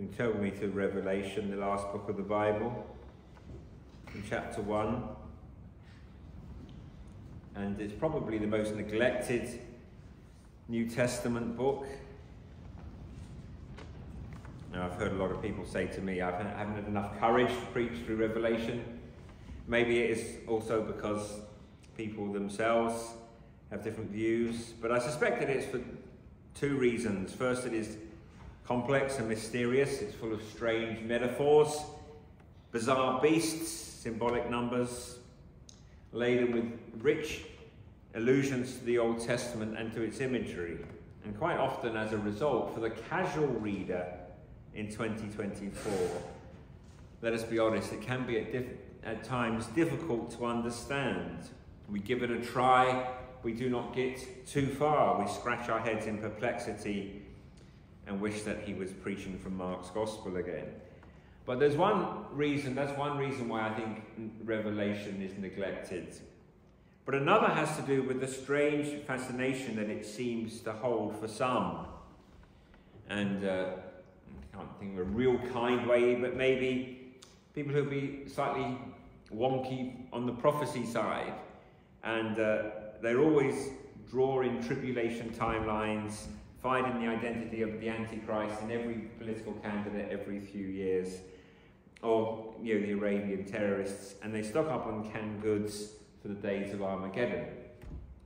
You can tell me to Revelation, the last book of the Bible, in chapter 1. And it's probably the most neglected New Testament book. Now, I've heard a lot of people say to me, I haven't had enough courage to preach through Revelation. Maybe it is also because people themselves have different views, but I suspect that it's for two reasons. First, it is complex and mysterious, it's full of strange metaphors, bizarre beasts, symbolic numbers, laden with rich allusions to the Old Testament and to its imagery. And quite often, as a result, for the casual reader in 2024, let us be honest, it can be at, at times difficult to understand. We give it a try, we do not get too far. We scratch our heads in perplexity and wish that he was preaching from Mark's Gospel again. But there's one reason, that's one reason why I think Revelation is neglected. But another has to do with the strange fascination that it seems to hold for some. And uh, I can't think of a real kind way, but maybe people who'll be slightly wonky on the prophecy side. And uh, they're always drawing tribulation timelines, finding the identity of the Antichrist in every political candidate every few years, or you know the Arabian terrorists, and they stock up on canned goods for the days of Armageddon.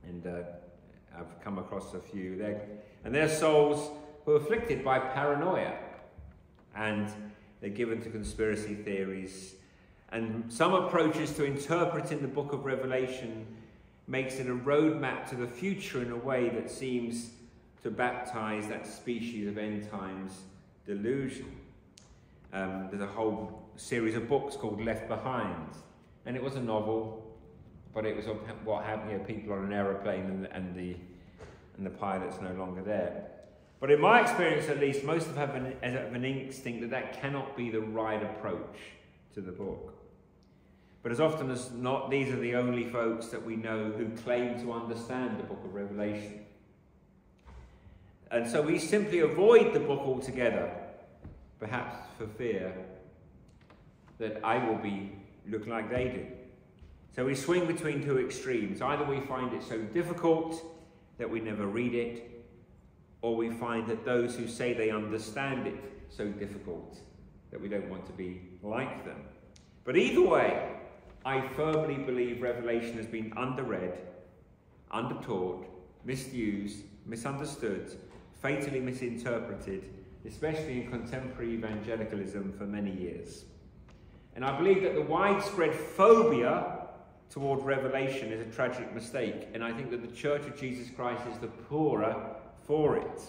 And uh, I've come across a few there, and their souls were afflicted by paranoia, and they're given to conspiracy theories. And some approaches to interpreting the book of Revelation makes it a roadmap to the future in a way that seems to baptize that species of end times delusion. Um, there's a whole series of books called Left Behind, and it was a novel, but it was of what happened. Know, people on an aeroplane and, and the and the pilot's no longer there. But in my experience, at least, most of have an, have an instinct that that cannot be the right approach to the book. But as often as not, these are the only folks that we know who claim to understand the book of Revelation. And so we simply avoid the book altogether, perhaps for fear that I will be look like they do. So we swing between two extremes. Either we find it so difficult that we never read it, or we find that those who say they understand it so difficult that we don't want to be like them. But either way, I firmly believe Revelation has been underread, undertaught, misused, misunderstood, fatally misinterpreted, especially in contemporary evangelicalism for many years. And I believe that the widespread phobia toward Revelation is a tragic mistake, and I think that the Church of Jesus Christ is the poorer for it.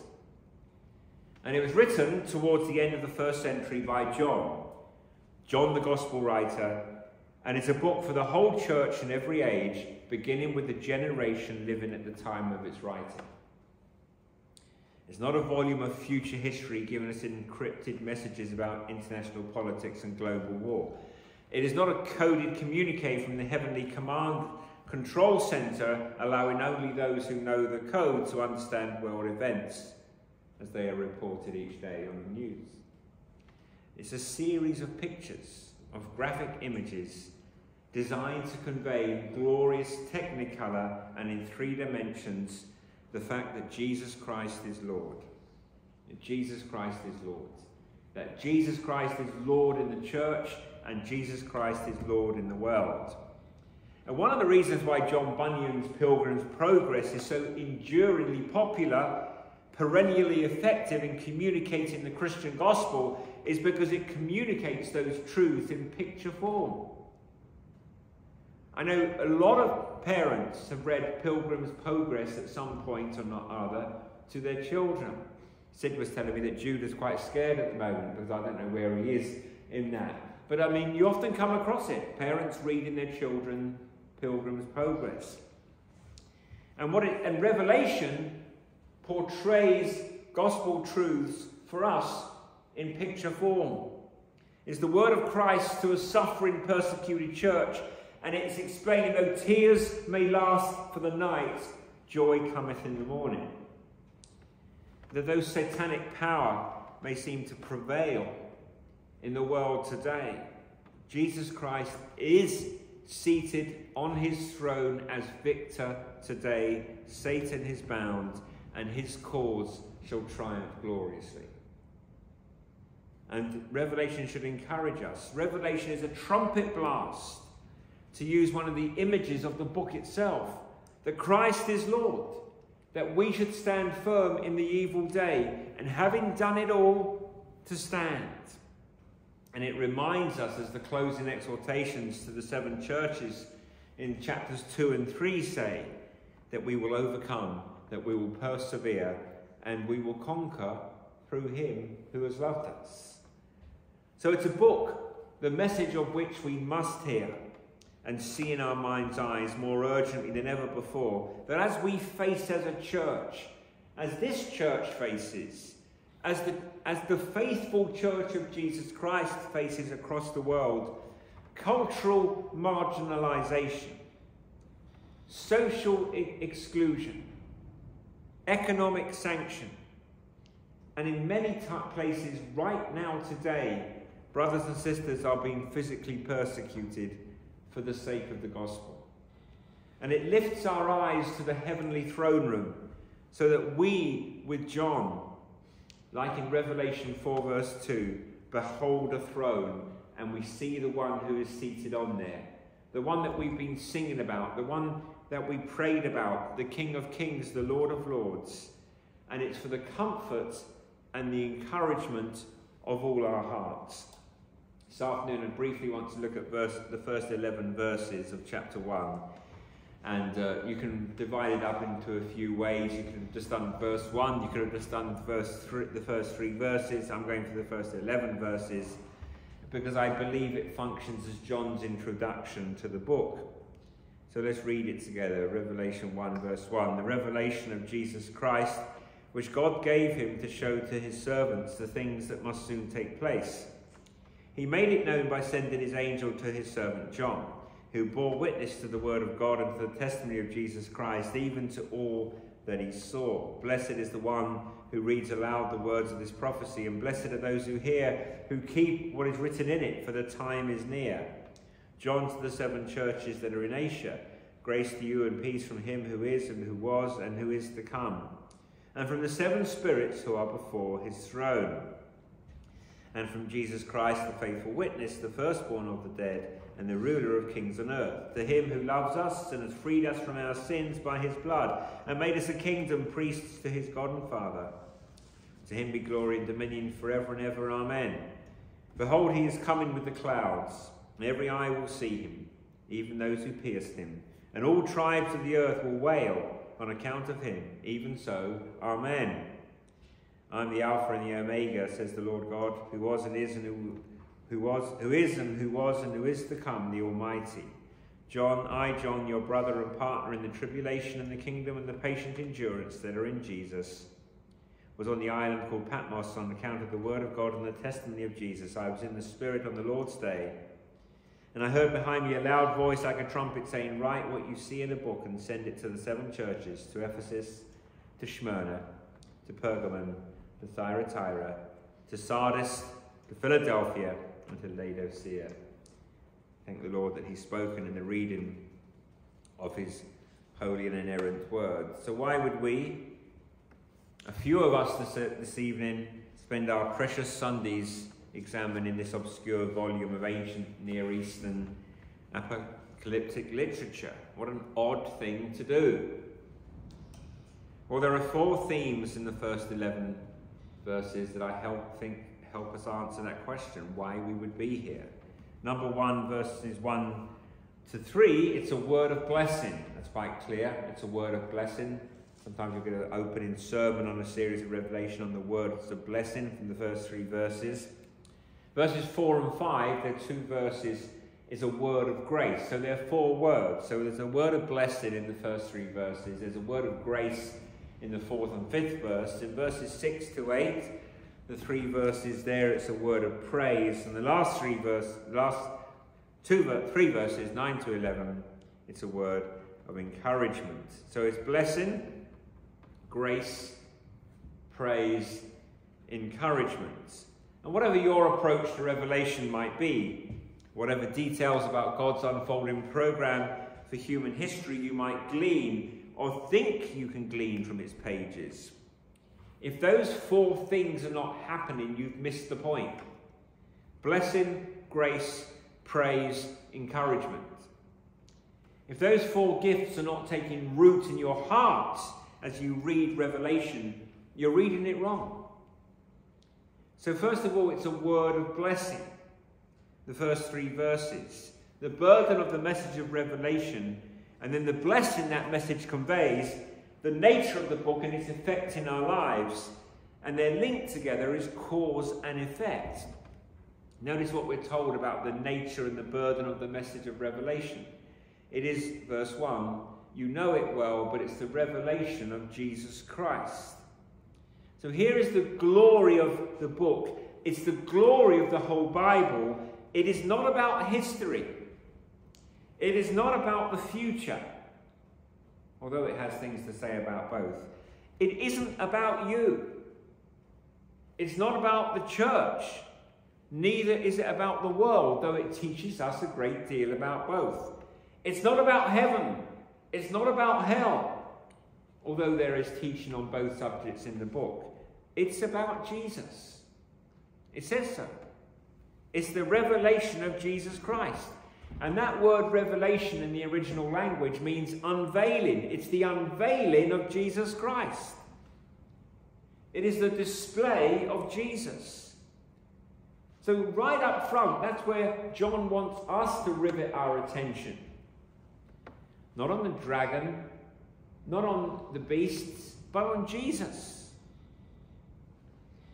And it was written towards the end of the first century by John, John the Gospel writer, and it's a book for the whole church in every age, beginning with the generation living at the time of its writing. It's not a volume of future history giving us encrypted messages about international politics and global war. It is not a coded communique from the heavenly command control center, allowing only those who know the code to understand world events as they are reported each day on the news. It's a series of pictures, of graphic images designed to convey glorious technicolor and in three dimensions the fact that Jesus Christ is Lord. That Jesus Christ is Lord. That Jesus Christ is Lord in the church and Jesus Christ is Lord in the world. And one of the reasons why John Bunyan's Pilgrim's Progress is so enduringly popular, perennially effective in communicating the Christian gospel, is because it communicates those truths in picture form. I know a lot of parents have read Pilgrim's Progress at some point or not other to their children. Sid was telling me that Jude is quite scared at the moment because I don't know where he is in that. But I mean, you often come across it parents reading their children Pilgrim's Progress. And what it, and Revelation portrays gospel truths for us in picture form. Is the word of Christ to a suffering, persecuted church and it's explaining, though tears may last for the night, joy cometh in the morning. That though satanic power may seem to prevail in the world today, Jesus Christ is seated on his throne as victor today. Satan is bound, and his cause shall triumph gloriously. And Revelation should encourage us. Revelation is a trumpet blast, to use one of the images of the book itself, that Christ is Lord, that we should stand firm in the evil day, and having done it all, to stand. And it reminds us, as the closing exhortations to the seven churches in chapters 2 and 3 say, that we will overcome, that we will persevere, and we will conquer through him who has loved us. So it's a book, the message of which we must hear and see in our mind's eyes more urgently than ever before. That as we face as a church, as this church faces, as the, as the faithful church of Jesus Christ faces across the world, cultural marginalization, social exclusion, economic sanction, and in many places right now today, brothers and sisters are being physically persecuted for the sake of the gospel. And it lifts our eyes to the heavenly throne room so that we, with John, like in Revelation 4, verse 2, behold a throne and we see the one who is seated on there. The one that we've been singing about, the one that we prayed about, the King of Kings, the Lord of Lords. And it's for the comfort and the encouragement of all our hearts. This afternoon, I briefly want to look at verse, the first 11 verses of chapter 1. And uh, you can divide it up into a few ways. You could have just done verse 1, you could have just done verse three, the first three verses. I'm going for the first 11 verses because I believe it functions as John's introduction to the book. So let's read it together. Revelation 1, verse 1. The revelation of Jesus Christ, which God gave him to show to his servants the things that must soon take place he made it known by sending his angel to his servant John, who bore witness to the word of God and to the testimony of Jesus Christ, even to all that he saw. Blessed is the one who reads aloud the words of this prophecy, and blessed are those who hear, who keep what is written in it, for the time is near. John to the seven churches that are in Asia, grace to you and peace from him who is, and who was, and who is to come, and from the seven spirits who are before his throne and from Jesus Christ, the faithful witness, the firstborn of the dead, and the ruler of kings on earth. To him who loves us and has freed us from our sins by his blood, and made us a kingdom, priests to his God and Father. To him be glory and dominion forever and ever. Amen. Behold, he is coming with the clouds, and every eye will see him, even those who pierced him. And all tribes of the earth will wail on account of him. Even so, Amen. I'm the Alpha and the Omega, says the Lord God, who was and is and who, who was, who is and who was and who is to come, the Almighty. John, I, John, your brother and partner in the tribulation and the kingdom and the patient endurance that are in Jesus, was on the island called Patmos on account of the word of God and the testimony of Jesus. I was in the Spirit on the Lord's day. And I heard behind me a loud voice like a trumpet saying, Write what you see in a book and send it to the seven churches, to Ephesus, to Smyrna, to Pergamum, to Thyatira, to Sardis, to Philadelphia, and to Laodicea. Thank the Lord that He's spoken in the reading of His holy and inerrant word. So, why would we, a few of us this, this evening, spend our precious Sundays examining this obscure volume of ancient Near Eastern apocalyptic literature? What an odd thing to do. Well, there are four themes in the first 11 verses that I help think help us answer that question, why we would be here. Number one, verses one to three, it's a word of blessing. That's quite clear. It's a word of blessing. Sometimes you get an opening sermon on a series of revelation on the word. It's a blessing from the first three verses. Verses four and five, they're two verses, is a word of grace. So there are four words. So there's a word of blessing in the first three verses. There's a word of grace in the fourth and fifth verse. In verses 6 to 8, the three verses there, it's a word of praise. And the last three verse, last two, three verses, 9 to 11, it's a word of encouragement. So it's blessing, grace, praise, encouragement. And whatever your approach to Revelation might be, whatever details about God's unfolding program for human history you might glean or think you can glean from its pages, if those four things are not happening, you've missed the point. Blessing, grace, praise, encouragement. If those four gifts are not taking root in your heart as you read Revelation, you're reading it wrong. So, first of all, it's a word of blessing. The first three verses. The burden of the message of Revelation, and then the blessing that message conveys, the nature of the book and its effect in our lives, and they're linked together is cause and effect. Notice what we're told about the nature and the burden of the message of Revelation. It is, verse 1, you know it well, but it's the revelation of Jesus Christ. So here is the glory of the book. It's the glory of the whole Bible. It is not about history. It is not about the future, although it has things to say about both. It isn't about you. It's not about the church. Neither is it about the world, though it teaches us a great deal about both. It's not about heaven. It's not about hell, although there is teaching on both subjects in the book. It's about Jesus. It says so. It's the revelation of Jesus Christ. And that word revelation in the original language means unveiling. It's the unveiling of Jesus Christ. It is the display of Jesus. So, right up front, that's where John wants us to rivet our attention. Not on the dragon, not on the beasts, but on Jesus.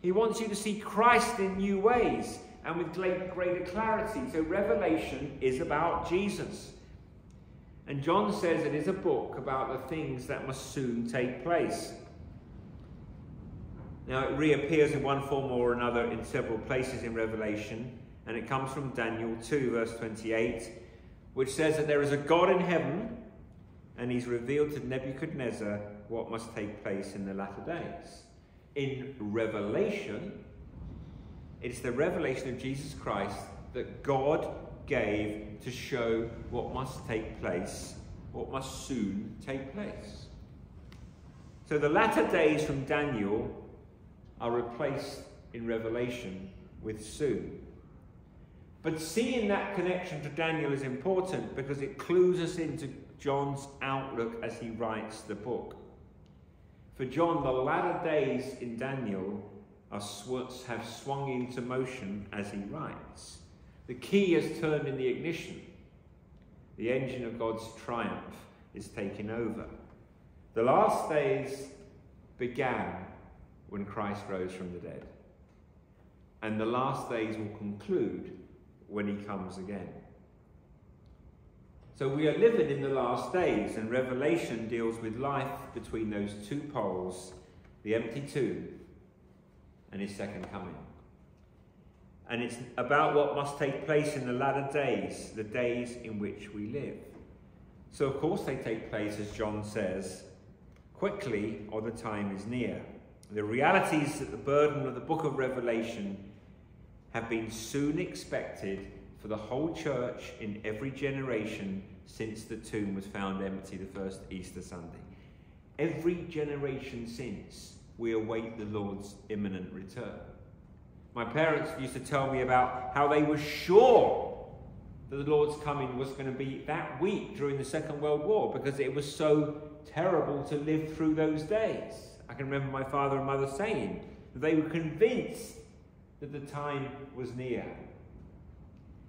He wants you to see Christ in new ways and with greater clarity. So, Revelation is about Jesus. And John says it is a book about the things that must soon take place. Now, it reappears in one form or another in several places in Revelation, and it comes from Daniel 2, verse 28, which says that there is a God in heaven, and he's revealed to Nebuchadnezzar what must take place in the latter days. In Revelation, it's the revelation of Jesus Christ that God gave to show what must take place, what must soon take place. So the latter days from Daniel are replaced in Revelation with soon. But seeing that connection to Daniel is important because it clues us into John's outlook as he writes the book. For John, the latter days in Daniel are sw- have swung into motion as he writes. The key has turned in the ignition. The engine of God's triumph is taking over. The last days began when Christ rose from the dead. And the last days will conclude when he comes again. So we are living in the last days, and Revelation deals with life between those two poles the empty tomb and his second coming. And it's about what must take place in the latter days, the days in which we live. So, of course, they take place, as John says, quickly, or the time is near. The realities that the burden of the book of Revelation have been soon expected for the whole church in every generation since the tomb was found empty the first Easter Sunday. Every generation since, we await the Lord's imminent return. My parents used to tell me about how they were sure that the Lord's coming was going to be that week during the Second World War because it was so terrible to live through those days. I can remember my father and mother saying that they were convinced that the time was near.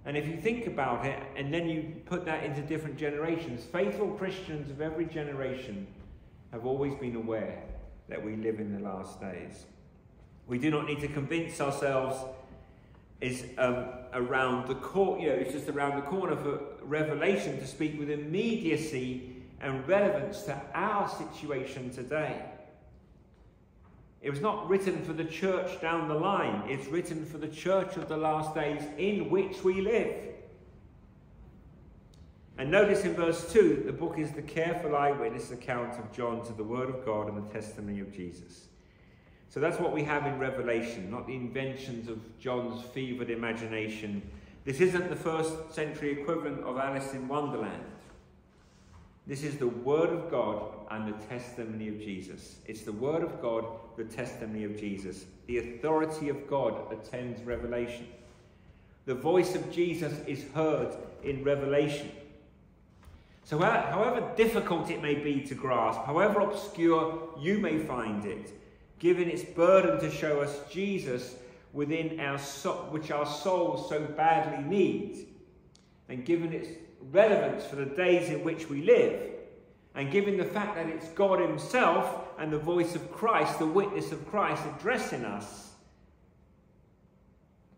And if you think about it, and then you put that into different generations, faithful Christians of every generation have always been aware that we live in the last days. We do not need to convince ourselves is um, around the corner, you know, it's just around the corner for Revelation to speak with immediacy and relevance to our situation today. It was not written for the church down the line, it's written for the church of the last days in which we live. And notice in verse 2, that the book is the careful eyewitness account of John to the Word of God and the testimony of Jesus. So that's what we have in Revelation, not the inventions of John's fevered imagination. This isn't the first century equivalent of Alice in Wonderland. This is the Word of God and the testimony of Jesus. It's the Word of God, the testimony of Jesus. The authority of God attends revelation. The voice of Jesus is heard in revelation. So, however difficult it may be to grasp, however obscure you may find it, given its burden to show us Jesus within our so- which our souls so badly need, and given its relevance for the days in which we live, and given the fact that it's God Himself and the voice of Christ, the witness of Christ addressing us,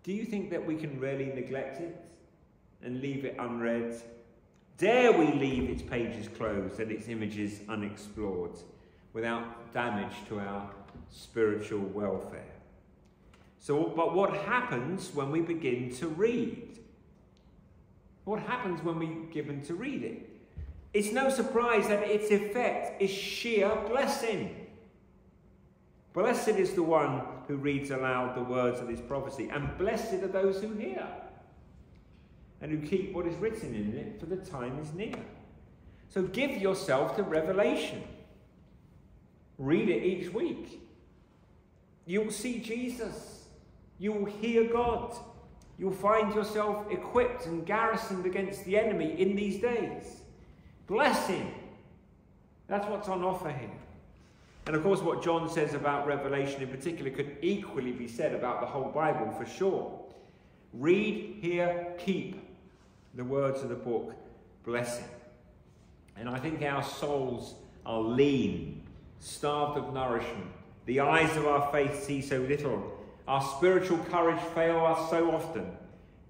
do you think that we can really neglect it and leave it unread? Dare we leave its pages closed and its images unexplored without damage to our spiritual welfare? So, but what happens when we begin to read? What happens when we begin to read it? It's no surprise that its effect is sheer blessing. Blessed is the one who reads aloud the words of this prophecy, and blessed are those who hear and who keep what is written in it, for the time is near. So give yourself to revelation. Read it each week. You'll see Jesus. You'll hear God. You'll find yourself equipped and garrisoned against the enemy in these days. Blessing. That's what's on offer here. And of course, what John says about Revelation in particular could equally be said about the whole Bible for sure. Read, hear, keep the words of the book, blessing. And I think our souls are lean, starved of nourishment. The eyes of our faith see so little. Our spiritual courage fail us so often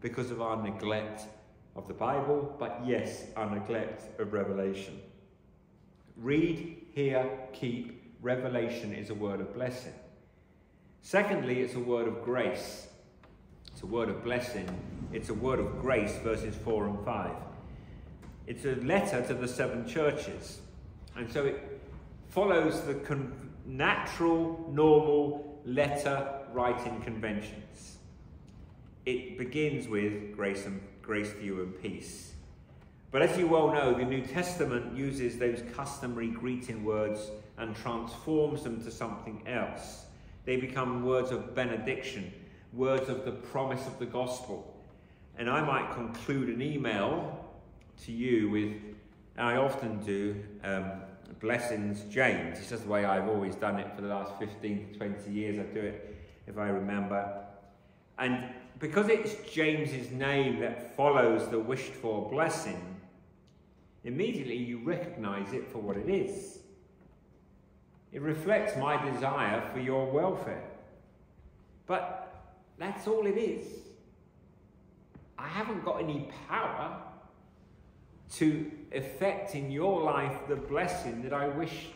because of our neglect of the Bible, but yes, our neglect of revelation. Read, hear, keep. Revelation is a word of blessing. Secondly, it's a word of grace. It's a word of blessing. It's a word of grace, verses 4 and 5. It's a letter to the seven churches. And so it follows the natural, normal letter writing conventions. It begins with grace and grace to you and peace. But as you well know, the New Testament uses those customary greeting words and transforms them to something else. They become words of benediction, words of the promise of the gospel. And I might conclude an email to you with, I often do, um, blessings James. It's just the way I've always done it for the last 15 20 years. I do it if I remember. And because it's James's name that follows the wished for blessing, immediately you recognize it for what it is. It reflects my desire for your welfare. But that's all it is. I haven't got any power to effect in your life the blessing that I wish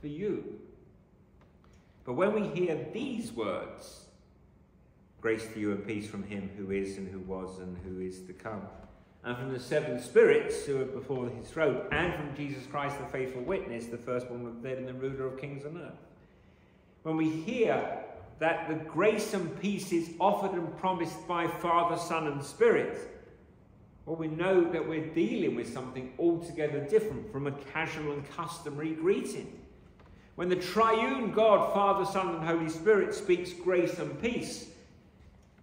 for you. But when we hear these words, grace to you and peace from him who is and who was and who is to come, and from the seven spirits who are before his throne, and from Jesus Christ, the faithful witness, the firstborn of the dead and the ruler of kings on earth. When we hear that the grace and peace is offered and promised by Father, Son, and Spirit, well, we know that we're dealing with something altogether different from a casual and customary greeting. When the triune God, Father, Son, and Holy Spirit speaks grace and peace,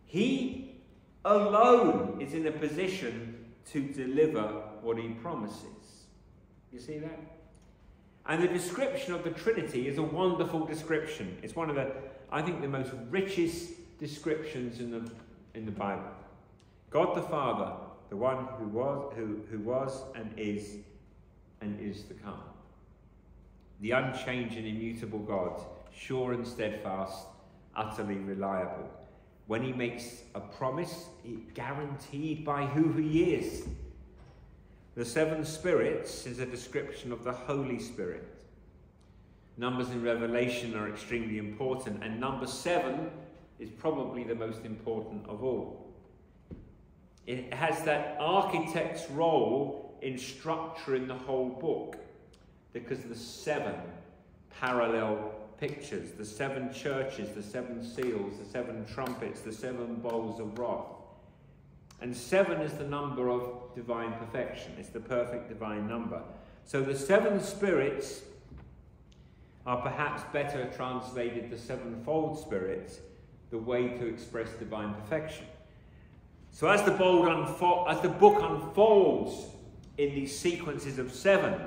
He alone is in a position to deliver what He promises. You see that? And the description of the Trinity is a wonderful description. It's one of the I think, the most richest descriptions in the, in the Bible. God the Father, the one who was, who, who was and is and is to come. The unchanging, immutable God, sure and steadfast, utterly reliable. When he makes a promise, it's guaranteed by who he is. The seven spirits is a description of the Holy Spirit. Numbers in Revelation are extremely important, and number seven is probably the most important of all. It has that architect's role in structuring the whole book because the seven parallel pictures the seven churches, the seven seals, the seven trumpets, the seven bowls of wrath. And seven is the number of divine perfection, it's the perfect divine number. So the seven spirits are perhaps better translated the sevenfold spirits, the way to express divine perfection. So as the, as the book unfolds in these sequences of seven,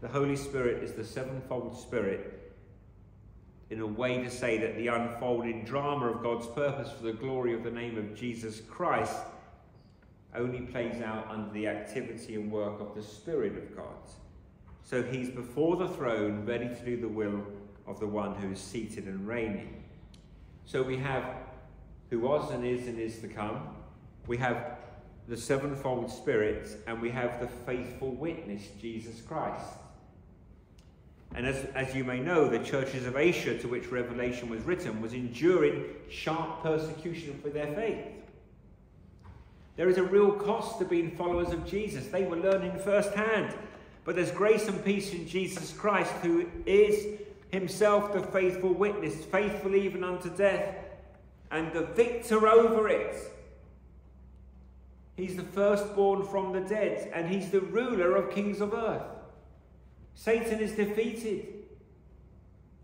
the Holy Spirit is the sevenfold spirit in a way to say that the unfolding drama of God's purpose for the glory of the name of Jesus Christ only plays out under the activity and work of the Spirit of God. So he's before the throne, ready to do the will of the one who is seated and reigning. So we have who was and is and is to come. We have the sevenfold spirits, and we have the faithful witness, Jesus Christ. And as, as you may know, the churches of Asia to which Revelation was written was enduring sharp persecution for their faith. There is a real cost to being followers of Jesus. They were learning firsthand. But there's grace and peace in Jesus Christ, who is himself the faithful witness, faithful even unto death, and the victor over it. He's the firstborn from the dead, and he's the ruler of kings of earth. Satan is defeated.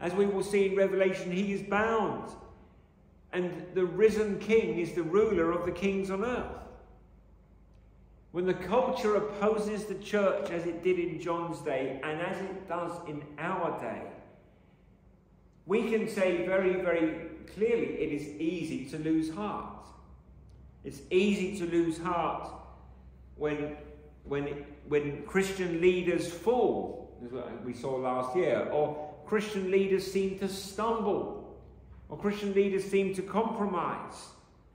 As we will see in Revelation, he is bound. And the risen king is the ruler of the kings on earth. When the culture opposes the church as it did in John's day and as it does in our day, we can say very, very clearly it is easy to lose heart. It's easy to lose heart when, when, when Christian leaders fall, as we saw last year, or Christian leaders seem to stumble, or Christian leaders seem to compromise.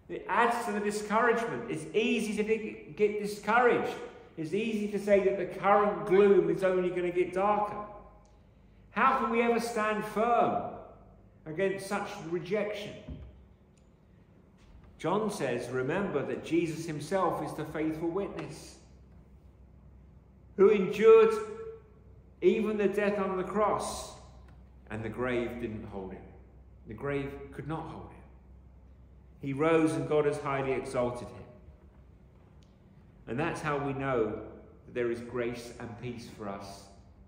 It adds to the discouragement. It's easy to get discouraged. It's easy to say that the current gloom is only going to get darker. How can we ever stand firm against such rejection? John says, Remember that Jesus himself is the faithful witness who endured even the death on the cross, and the grave didn't hold him. The grave could not hold him. He rose, and God has highly exalted him. And that's how we know that there is grace and peace for us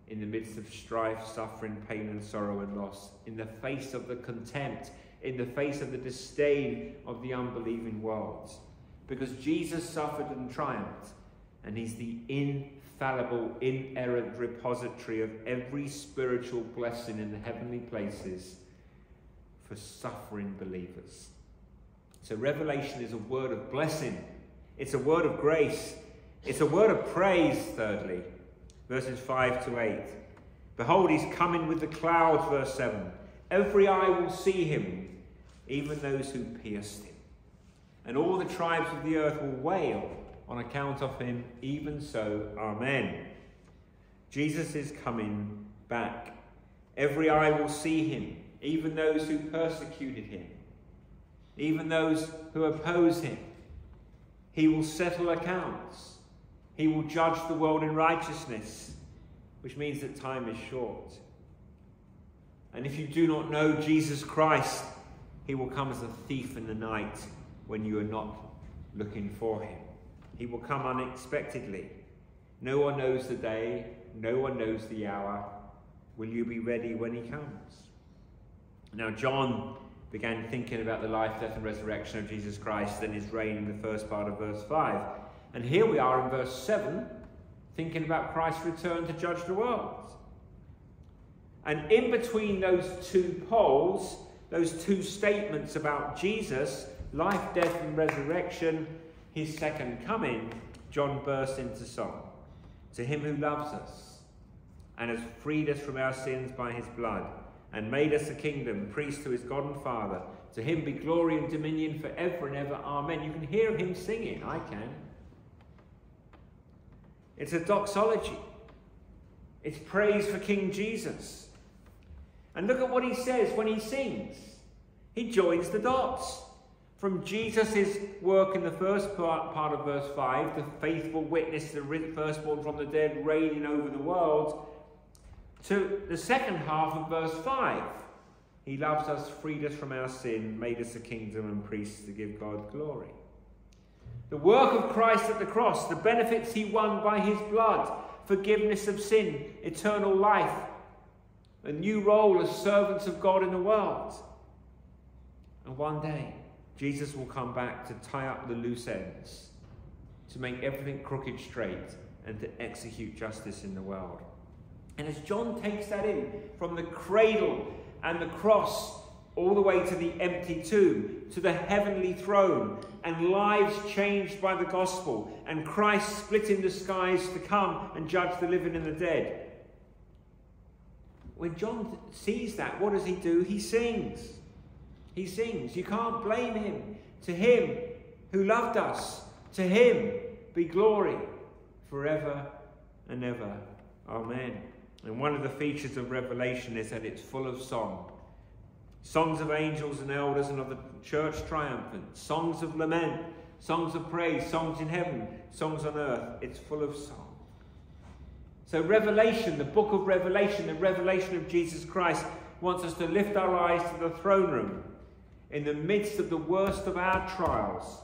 in the midst of strife, suffering, pain, and sorrow and loss, in the face of the contempt in the face of the disdain of the unbelieving world. Because Jesus suffered and triumphed, and he's the infallible, inerrant repository of every spiritual blessing in the heavenly places for suffering believers. So, Revelation is a word of blessing, it's a word of grace, it's a word of praise, thirdly. Verses 5 to 8. Behold, he's coming with the clouds, verse 7. Every eye will see him, even those who pierced him. And all the tribes of the earth will wail on account of him, even so, Amen. Jesus is coming back. Every eye will see him, even those who persecuted him, even those who oppose him. He will settle accounts. He will judge the world in righteousness, which means that time is short. And if you do not know Jesus Christ, he will come as a thief in the night when you are not looking for him. He will come unexpectedly. No one knows the day, no one knows the hour. Will you be ready when he comes? Now, John began thinking about the life, death, and resurrection of Jesus Christ and his reign in the first part of verse 5. And here we are in verse 7, thinking about Christ's return to judge the world. And in between those two poles, those two statements about Jesus, life, death, and resurrection, his second coming, John bursts into song. To him who loves us and has freed us from our sins by his blood and made us a kingdom, priest to his God and Father, to him be glory and dominion forever and ever. Amen. You can hear him singing. I can. It's a doxology. It's praise for King Jesus. And look at what he says when he sings. He joins the dots. From Jesus' work in the first part, part of verse 5, the faithful witness, the firstborn from the dead, reigning over the world, to the second half of verse 5, He loves us, freed us from our sin, made us a kingdom and priests to give God glory. The work of Christ at the cross, the benefits he won by his blood, forgiveness of sin, eternal life, a new role as servants of God in the world. And one day, Jesus will come back to tie up the loose ends, to make everything crooked straight, and to execute justice in the world. And as John takes that in from the cradle and the cross all the way to the empty tomb, to the heavenly throne, and lives changed by the gospel, and Christ split in the skies to come and judge the living and the dead. When John sees that, what does he do? He sings. He sings. You can't blame him. To him who loved us, to him be glory forever and ever. Amen. And one of the features of Revelation is that it's full of song. Songs of angels and elders and of the church triumphant, songs of lament, songs of praise, songs in heaven, songs on earth. It's full of song. So, Revelation, the book of Revelation, the revelation of Jesus Christ, wants us to lift our eyes to the throne room in the midst of the worst of our trials,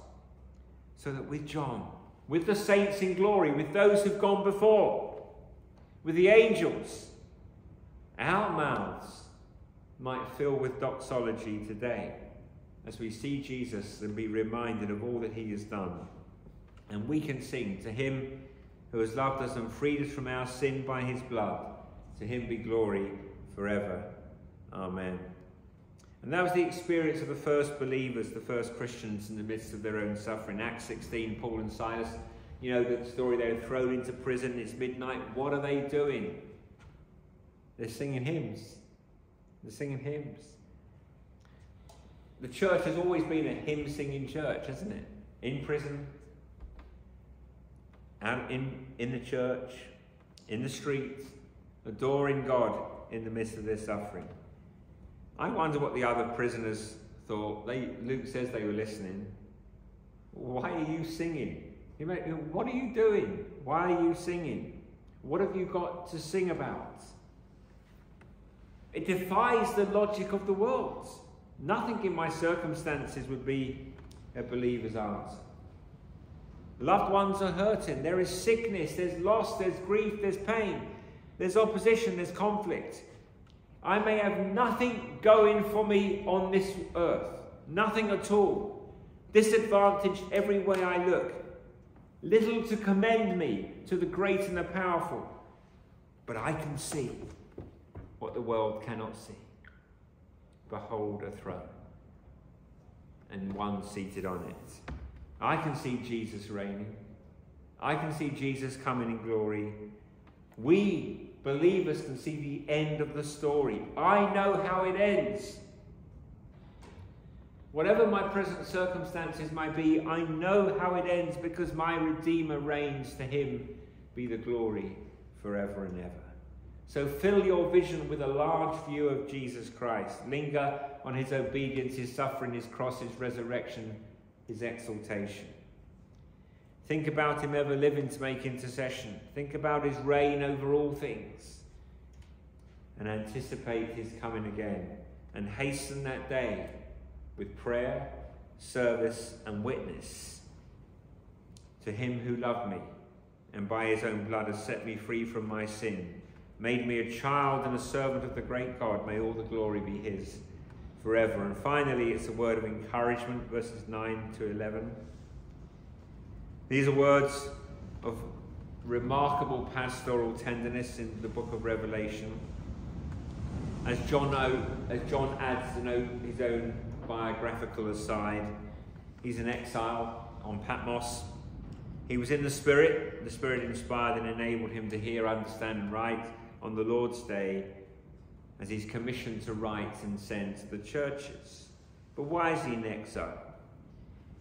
so that with John, with the saints in glory, with those who've gone before, with the angels, our mouths might fill with doxology today as we see Jesus and be reminded of all that he has done. And we can sing to him who has loved us and freed us from our sin by his blood. To him be glory forever. Amen. And that was the experience of the first believers, the first Christians in the midst of their own suffering. Acts 16, Paul and Silas, you know the story, they're thrown into prison, it's midnight. What are they doing? They're singing hymns. They're singing hymns. The church has always been a hymn singing church, hasn't it? In prison, and in, in the church, in the streets, adoring God in the midst of their suffering. I wonder what the other prisoners thought. They, Luke says they were listening. Why are you singing? What are you doing? Why are you singing? What have you got to sing about? It defies the logic of the world. Nothing in my circumstances would be a believer's answer. Loved ones are hurting. There is sickness, there's loss, there's grief, there's pain, there's opposition, there's conflict. I may have nothing going for me on this earth, nothing at all. Disadvantaged every way I look. Little to commend me to the great and the powerful. But I can see what the world cannot see. Behold a throne, and one seated on it. I can see Jesus reigning. I can see Jesus coming in glory. We believers can see the end of the story. I know how it ends. Whatever my present circumstances might be, I know how it ends because my Redeemer reigns. To him be the glory forever and ever. So fill your vision with a large view of Jesus Christ. Linger on his obedience, his suffering, his cross, his resurrection, his exaltation. Think about him ever living to make intercession. Think about his reign over all things. And anticipate his coming again. And hasten that day with prayer, service, and witness to him who loved me and by his own blood has set me free from my sin, made me a child and a servant of the great God. May all the glory be his forever. And finally, it's a word of encouragement, verses 9 to 11. These are words of remarkable pastoral tenderness in the book of Revelation. As John, as John adds his own biographical aside, he's an exile on Patmos. He was in the Spirit. The Spirit inspired and enabled him to hear, understand, and write on the Lord's day as he's commissioned to write and send to the churches. But why is he in exile?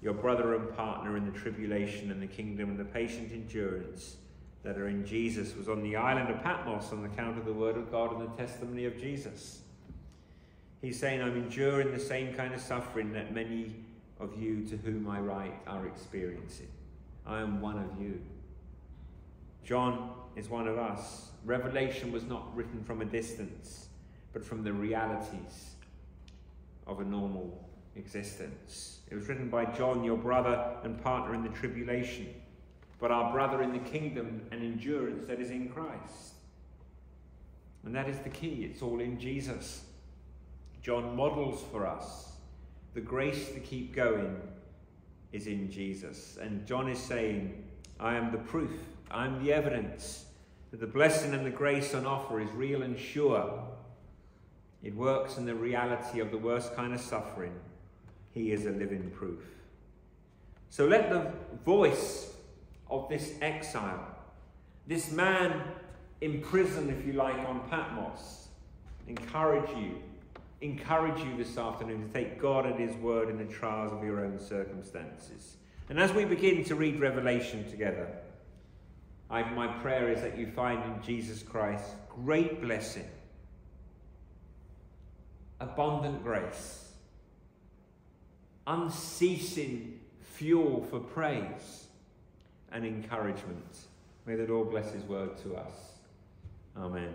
Your brother and partner in the tribulation and the kingdom and the patient endurance that are in Jesus was on the island of Patmos on account of the word of God and the testimony of Jesus. He's saying, I'm enduring the same kind of suffering that many of you to whom I write are experiencing. I am one of you. John is one of us. Revelation was not written from a distance but from the realities of a normal existence. It was written by John, your brother and partner in the tribulation, but our brother in the kingdom and endurance that is in Christ. And that is the key, it's all in Jesus. John models for us the grace to keep going is in Jesus. And John is saying, I am the proof, I am the evidence that the blessing and the grace on offer is real and sure. It works in the reality of the worst kind of suffering. He is a living proof. So let the voice of this exile, this man in prison, if you like, on Patmos, encourage you encourage you this afternoon to take God at His word in the trials of your own circumstances. And as we begin to read Revelation together, I, my prayer is that you find in Jesus Christ great blessing, abundant grace, unceasing fuel for praise and encouragement. May the Lord bless His word to us. Amen.